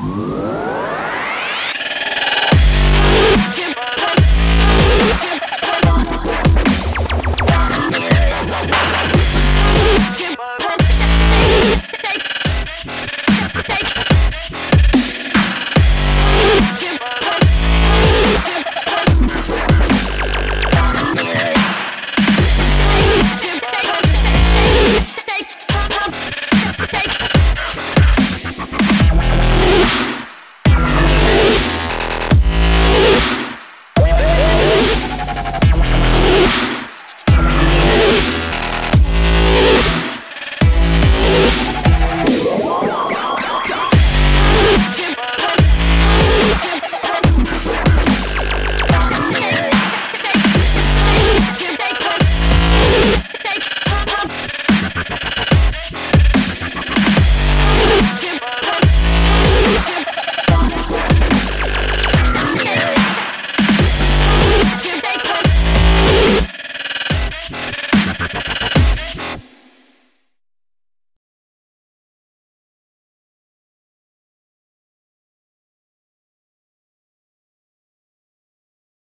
Whoa.